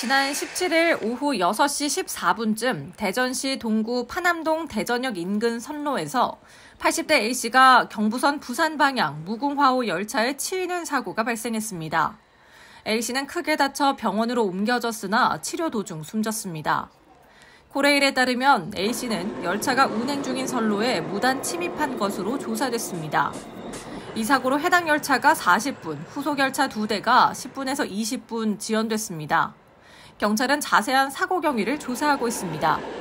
지난 17일 오후 6시 14분쯤 대전시 동구 파남동 대전역 인근 선로에서 80대 A씨가 경부선 부산 방향 무궁화호 열차에 치이는 사고가 발생했습니다. A씨는 크게 다쳐 병원으로 옮겨졌으나 치료 도중 숨졌습니다. 코레일에 따르면 A씨는 열차가 운행 중인 선로에 무단 침입한 것으로 조사됐습니다. 이 사고로 해당 열차가 40분, 후속 열차 2대가 10분에서 20분 지연됐습니다. 경찰은 자세한 사고 경위를 조사하고 있습니다.